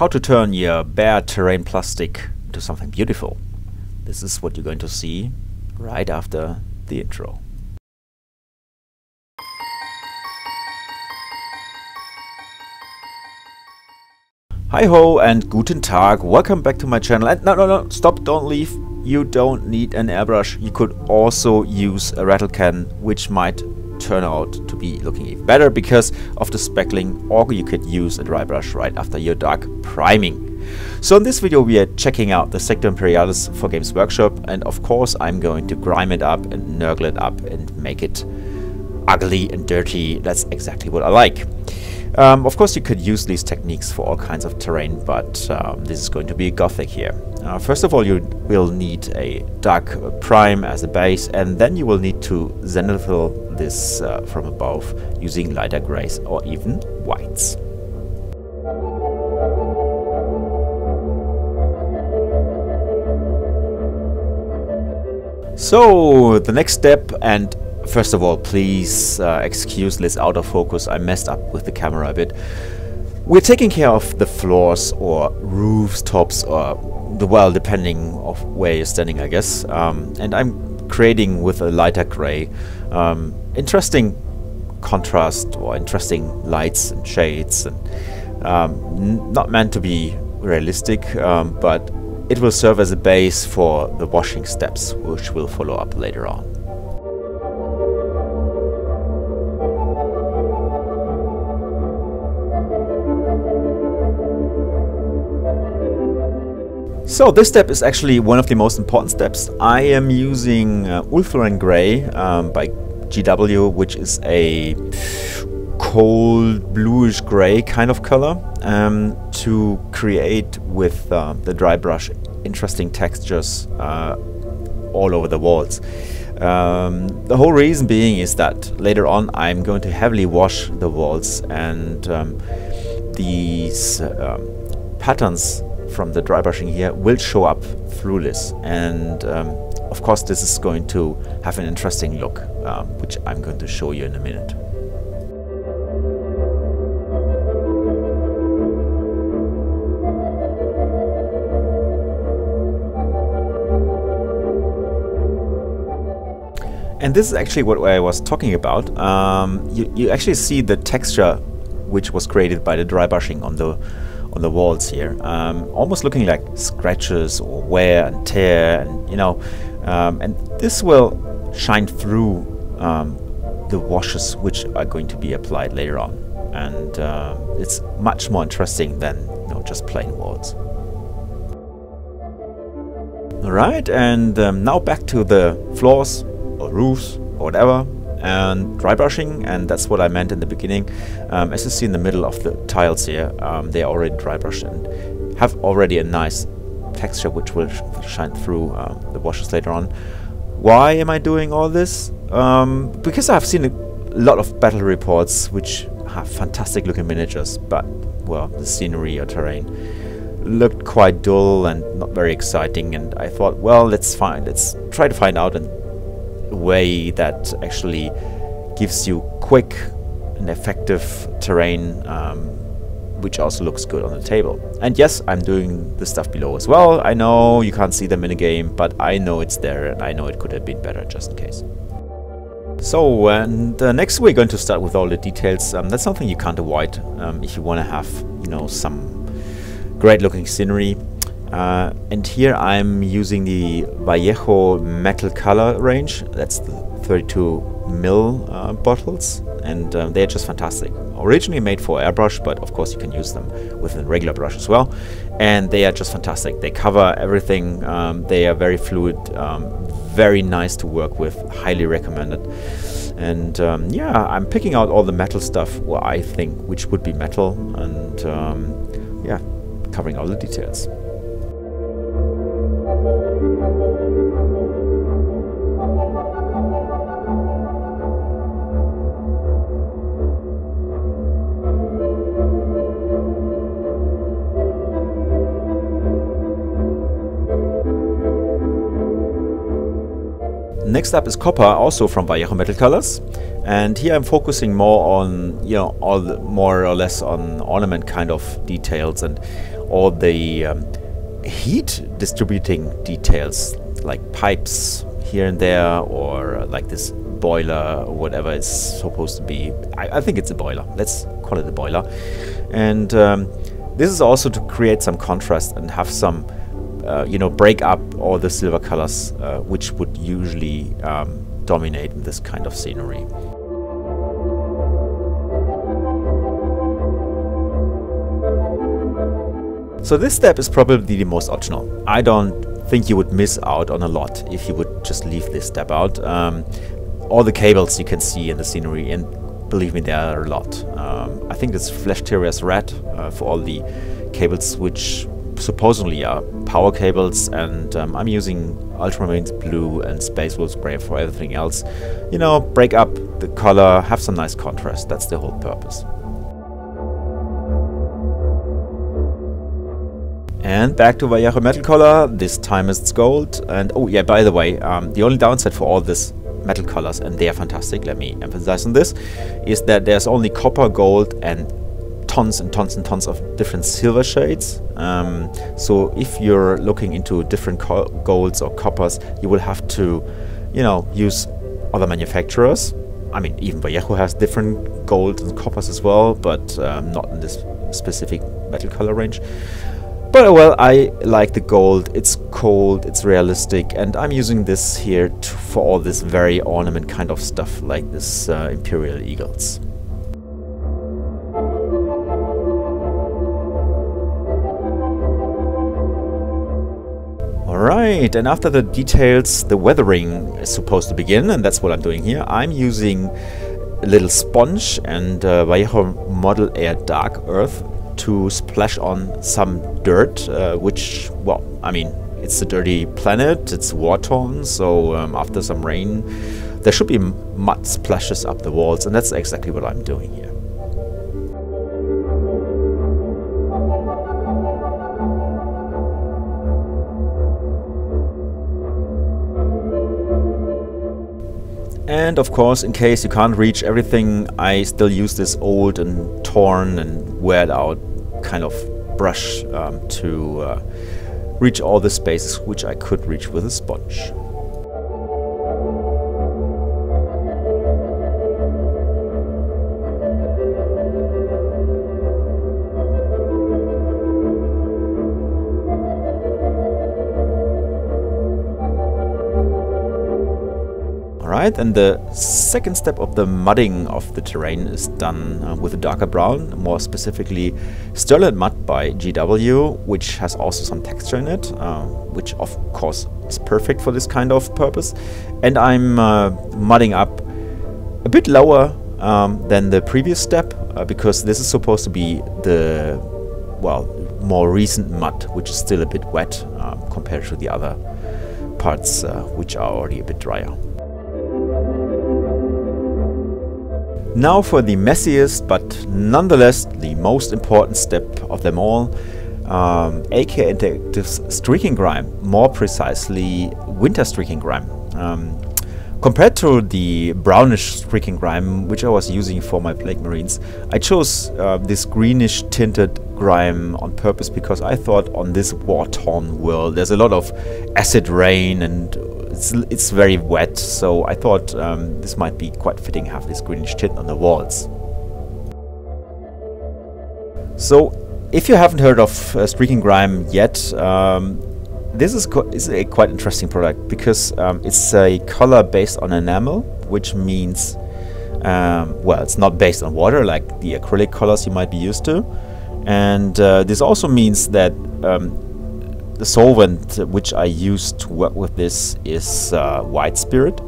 how to turn your bare terrain plastic into something beautiful. This is what you're going to see right after the intro. Hi ho and guten Tag, welcome back to my channel and no no no stop don't leave you don't need an airbrush you could also use a rattle can which might turn out to be looking even better because of the speckling or you could use a dry brush right after your dark priming. So in this video we are checking out the Sector Imperialis for Games Workshop and of course I'm going to grime it up and nurgle it up and make it ugly and dirty. That's exactly what I like. Um, of course you could use these techniques for all kinds of terrain, but um, this is going to be gothic here. Uh, first of all you will need a dark prime as a base and then you will need to zenithal this uh, from above using lighter grays or even whites. So the next step and First of all, please uh, excuse this out of focus. I messed up with the camera a bit. We're taking care of the floors or roofs, tops, or the well, depending of where you're standing, I guess. Um, and I'm creating with a lighter gray. Um, interesting contrast or interesting lights and shades, and um, not meant to be realistic, um, but it will serve as a base for the washing steps, which will follow up later on. So this step is actually one of the most important steps. I am using uh, Grey um, by GW, which is a cold bluish grey kind of color um, to create with uh, the dry brush interesting textures uh, all over the walls. Um, the whole reason being is that later on I'm going to heavily wash the walls and um, these uh, patterns from the dry brushing here will show up this and um, of course this is going to have an interesting look um, which I'm going to show you in a minute. And this is actually what I was talking about. Um, you, you actually see the texture which was created by the dry brushing on the on the walls here, um, almost looking like scratches or wear and tear, and you know, um, and this will shine through um, the washes which are going to be applied later on, and uh, it's much more interesting than you know just plain walls. Alright, and um, now back to the floors or roofs or whatever and dry brushing and that's what I meant in the beginning. Um, as you see in the middle of the tiles here um, they are already dry brushed and have already a nice texture which will sh shine through uh, the washes later on. Why am I doing all this? Um, because I've seen a lot of battle reports which have fantastic looking miniatures but well the scenery or terrain looked quite dull and not very exciting and I thought well let's find let's try to find out and way that actually gives you quick and effective terrain um, which also looks good on the table. And yes, I'm doing the stuff below as well. I know you can't see them in the game, but I know it's there and I know it could have been better just in case. So, and uh, next we're going to start with all the details. Um, that's something you can't avoid um, if you want to have, you know, some great looking scenery. Uh, and here I'm using the Vallejo metal color range. That's the 32 mil uh, bottles, and uh, they're just fantastic. Originally made for airbrush, but of course you can use them with a regular brush as well. And they are just fantastic. They cover everything. Um, they are very fluid, um, very nice to work with. Highly recommended. And um, yeah, I'm picking out all the metal stuff where I think which would be metal, and um, yeah, covering all the details. Next up is copper, also from Vallejo Metal Colors. And here I'm focusing more on, you know, all more or less on ornament kind of details and all the um, heat distributing details like pipes here and there or uh, like this boiler or whatever it's supposed to be. I, I, think it's a boiler. Let's call it a boiler. And um, this is also to create some contrast and have some, uh, you know, break up all the silver colors uh, which would usually um, dominate in this kind of scenery. So this step is probably the most optional. I don't think you would miss out on a lot if you would just leave this step out. Um, all the cables you can see in the scenery, and believe me, there are a lot. Um, I think it's Fleshtearers Red uh, for all the cables which supposedly are power cables, and um, I'm using Ultramarines Blue and Space Wolves Grey for everything else. You know, break up the color, have some nice contrast, that's the whole purpose. And back to Vallejo Metal Color, this time it's gold. And oh yeah, by the way, um, the only downside for all this metal colors, and they are fantastic, let me emphasize on this, is that there's only copper, gold, and tons and tons and tons of different silver shades. Um, so if you're looking into different golds or coppers, you will have to, you know, use other manufacturers. I mean, even Vallejo has different golds and coppers as well, but um, not in this specific metal color range. But well, I like the gold, it's cold, it's realistic, and I'm using this here for all this very ornament kind of stuff, like this uh, Imperial Eagles. Alright, and after the details, the weathering is supposed to begin, and that's what I'm doing here. I'm using a little sponge and uh, Vallejo Model Air Dark Earth to splash on some dirt, uh, which, well, I mean, it's a dirty planet, it's war-torn, so um, after some rain, there should be mud splashes up the walls, and that's exactly what I'm doing here. And of course, in case you can't reach everything, I still use this old and torn and weared out kind of brush um, to uh, reach all the spaces which I could reach with a sponge. Right, and the second step of the mudding of the terrain is done uh, with a darker brown, more specifically Stirland Mud by GW, which has also some texture in it, uh, which of course is perfect for this kind of purpose. And I'm uh, mudding up a bit lower um, than the previous step, uh, because this is supposed to be the, well, more recent mud, which is still a bit wet um, compared to the other parts, uh, which are already a bit drier. Now for the messiest, but nonetheless the most important step of them all, um, AK Interactive's Streaking Grime, more precisely Winter Streaking Grime. Um, compared to the brownish Streaking Grime, which I was using for my Plague Marines, I chose uh, this greenish tinted grime on purpose because I thought on this war-torn world there's a lot of acid rain and it's, it's very wet, so I thought um, this might be quite fitting have this greenish tint on the walls. So, if you haven't heard of uh, Streaking Grime yet, um, this is, is, a quite interesting product because um, it's a color based on enamel, which means, um, well, it's not based on water like the acrylic colors you might be used to. And uh, this also means that um, the solvent which I use to work with this is uh, white spirit.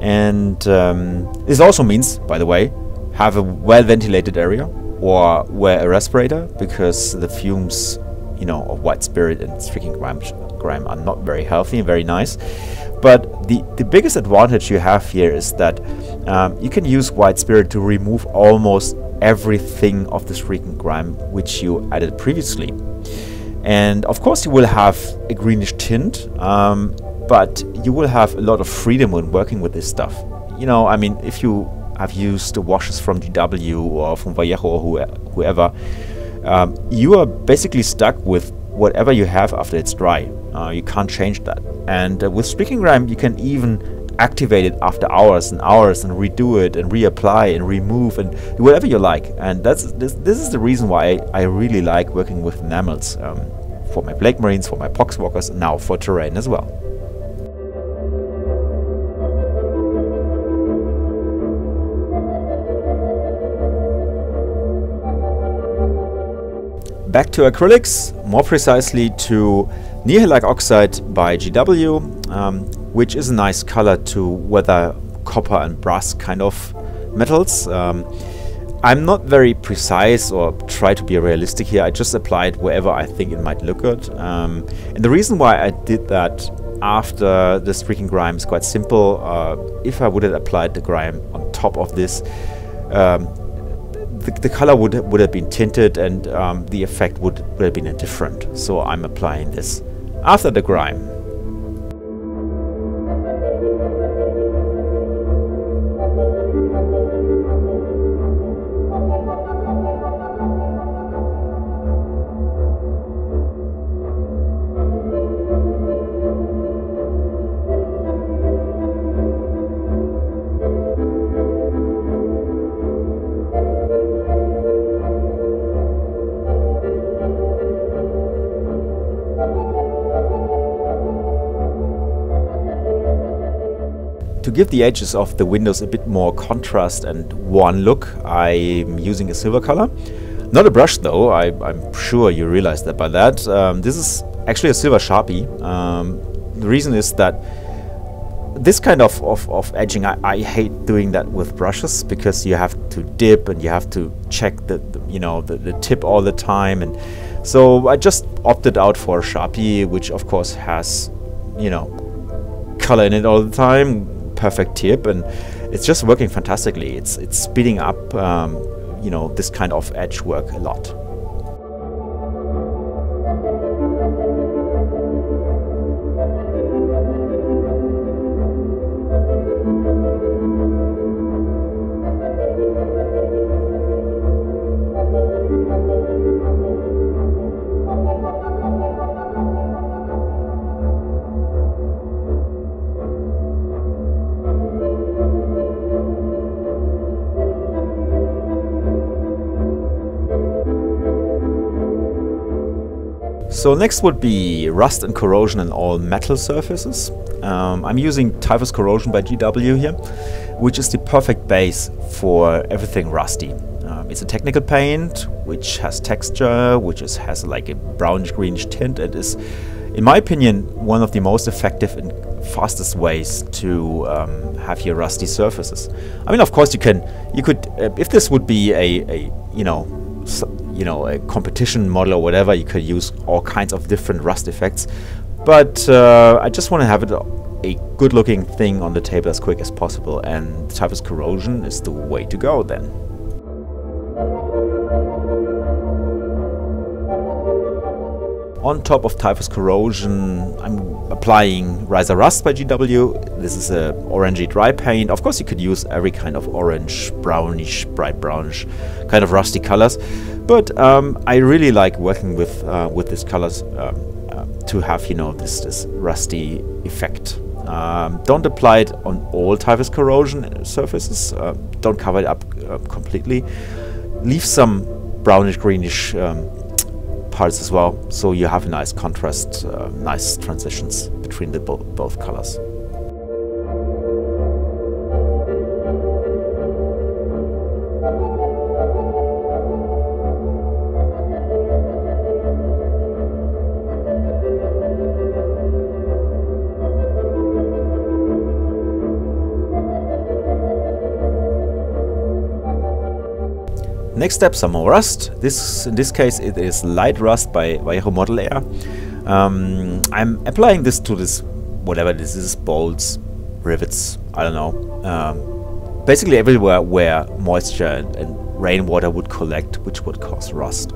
And um, this also means, by the way, have a well ventilated area or wear a respirator because the fumes you know, of white spirit and streaking grime, grime are not very healthy and very nice. But the, the biggest advantage you have here is that um, you can use white spirit to remove almost everything of the streaking grime which you added previously. And of course you will have a greenish tint, um, but you will have a lot of freedom when working with this stuff. You know, I mean, if you have used the washes from GW or from Vallejo or whoever, um, you are basically stuck with whatever you have after it's dry. Uh, you can't change that. And uh, with Streaking grime, you can even activate it after hours and hours and redo it and reapply and remove and do whatever you like. And that's this, this is the reason why I, really like working with enamels um, for my Plague Marines, for my Poxwalkers, and now for terrain as well. Back to acrylics, more precisely to Nihilakh Oxide by GW, um, which is a nice color to weather copper and brass kind of metals. Um, I'm not very precise or try to be realistic here. I just applied wherever I think it might look good. Um, and the reason why I did that after the streaking grime is quite simple. Uh, if I would have applied the grime on top of this, um, the, the color would would have been tinted and um, the effect would, would have been different. So I'm applying this after the grime. Give the edges of the windows a bit more contrast and one look, I'm using a silver color. Not a brush though, I, am sure you realize that by that. Um, this is actually a silver Sharpie. Um, the reason is that this kind of, of, of edging, I, I, hate doing that with brushes because you have to dip and you have to check the, the you know the, the tip all the time and so I just opted out for a Sharpie which of course has you know color in it all the time perfect tip, and it's just working fantastically. It's it's speeding up, um, you know, this kind of edge work a lot. So next would be rust and corrosion in all metal surfaces. Um, I'm using Typhus Corrosion by GW here, which is the perfect base for everything rusty. Um, it's a technical paint, which has texture, which is, has like a brownish-greenish tint, and is, in my opinion, one of the most effective and fastest ways to um, have your rusty surfaces. I mean, of course, you can, you could, uh, if this would be a, a you know, you know, a competition model or whatever, you could use all kinds of different Rust effects. But uh, I just want to have it a good looking thing on the table as quick as possible and Typhus Corrosion is the way to go then. On top of Typhus Corrosion, I'm applying Ryza Rust by GW. This is a orangey dry paint. Of course, you could use every kind of orange, brownish, bright brownish, kind of rusty colors. But um, I really like working with uh, with these colors um, uh, to have you know this this rusty effect. Um, don't apply it on all Typhus Corrosion surfaces. Uh, don't cover it up uh, completely. Leave some brownish greenish um, parts as well, so you have a nice contrast, uh, nice transitions between the bo both colors. Next step, some more rust. This, in this case, it is light rust by Vallejo Model Air. Um, I'm applying this to this, whatever this is, bolts, rivets, I don't know. Um, basically everywhere where moisture and, and rainwater would collect, which would cause rust.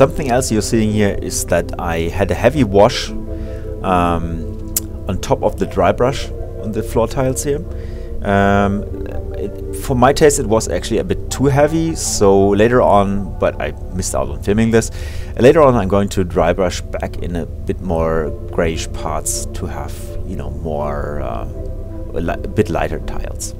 Something else you're seeing here is that I had a heavy wash um, on top of the dry brush on the floor tiles here. Um, it, for my taste it was actually a bit too heavy so later on but I missed out on filming this later on I'm going to dry brush back in a bit more grayish parts to have you know more uh, a, a bit lighter tiles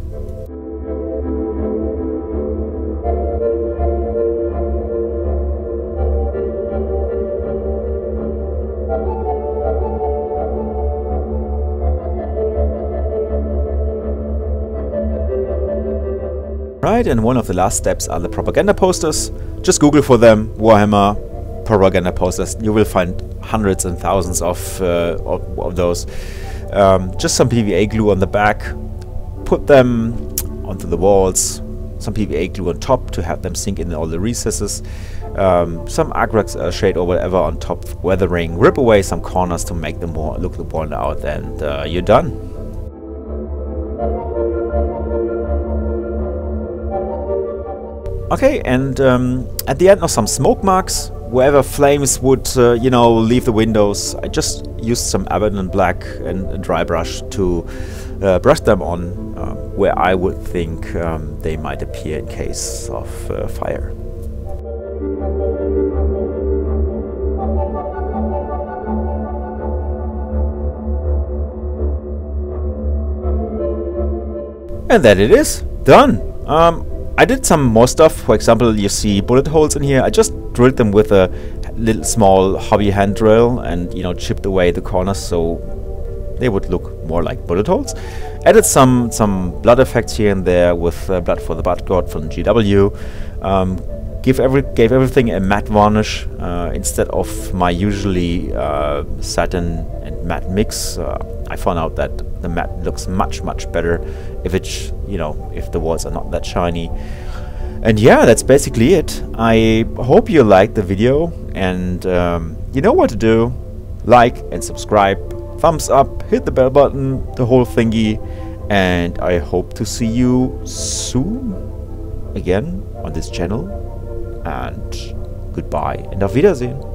And one of the last steps are the propaganda posters. Just Google for them, Warhammer propaganda posters. You will find hundreds and thousands of, uh, of, of, those. Um, just some PVA glue on the back. Put them onto the walls. Some PVA glue on top to have them sink in all the recesses. Um, some Agrax uh, shade or whatever on top, weathering. Rip away some corners to make them more look the worn out, and uh, you're done. Okay, and um, at the end of some smoke marks, wherever flames would, uh, you know, leave the windows, I just used some Abaddon Black and a dry brush to uh, brush them on uh, where I would think um, they might appear in case of uh, fire. And that it is, done. Um, I did some more stuff. For example, you see bullet holes in here. I just drilled them with a little small hobby hand drill and, you know, chipped away the corners so they would look more like bullet holes. Added some some blood effects here and there with uh, blood for the Blood God from GW. Um, give every gave everything a matte varnish uh, instead of my usually uh, satin and matte mix. I found out that the matte looks much much better if it's you know if the walls are not that shiny. And yeah that's basically it. I hope you liked the video and um, you know what to do. Like and subscribe. Thumbs up. Hit the bell button. The whole thingy. And I hope to see you soon again on this channel. And goodbye. And auf Wiedersehen